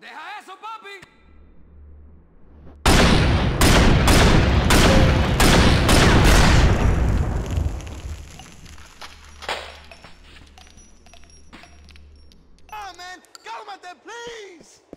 ¡Deja eso, papi! Ah, please!